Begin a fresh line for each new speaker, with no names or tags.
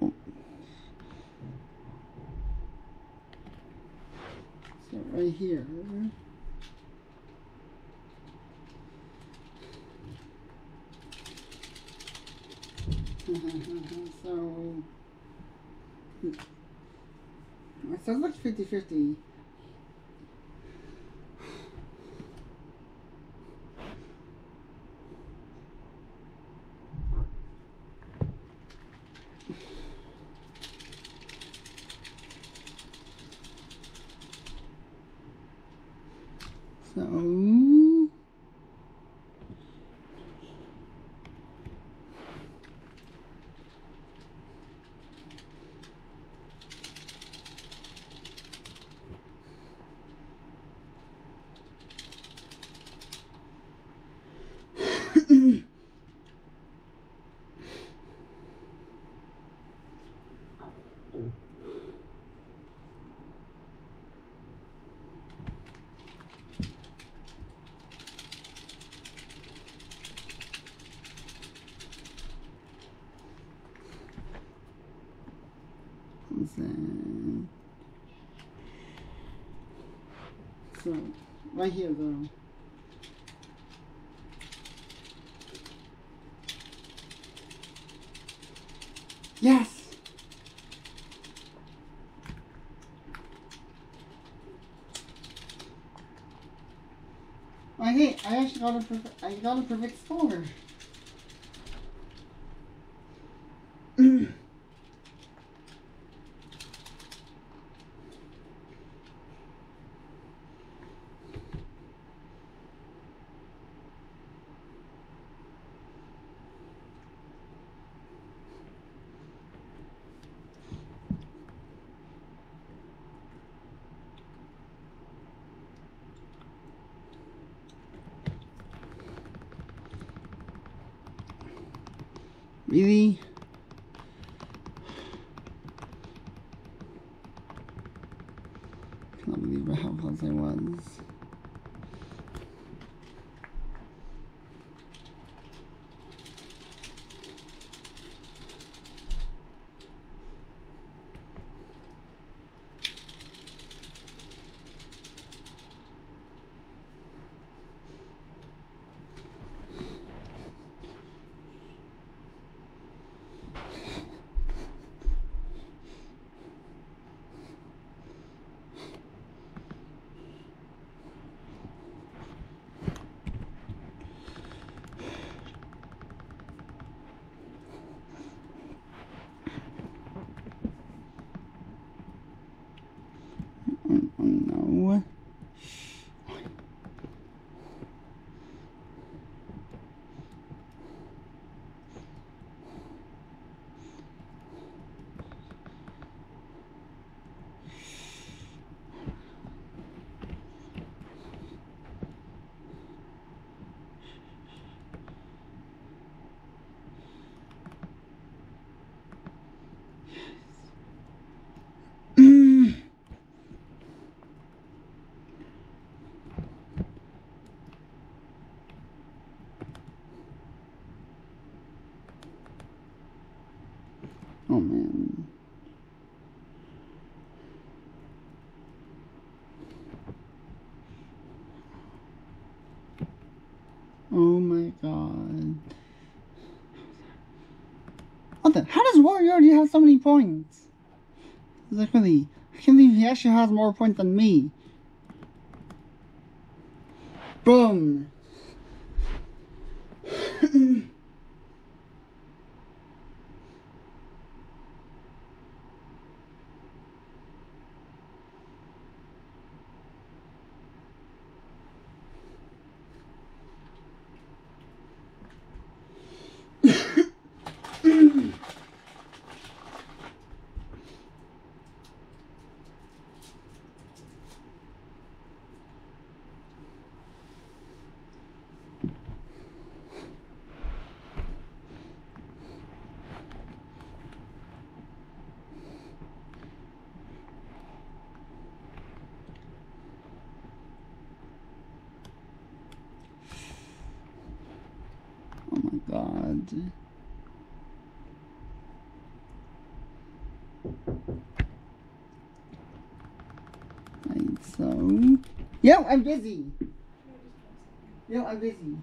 So right here. so hmm. it sounds like 50 50. So What's? So, right here though. Yes! Hate, I actually got a perfect, I got a perfect score. Really? I Can't believe how close I was. Oh, oh no. Mm. Oh man. Oh my god. What the? How does Wario already have so many points? Literally. I can't believe he actually has more points than me. Boom. Oh my god. So. Yo, I'm busy. Yo, I'm busy.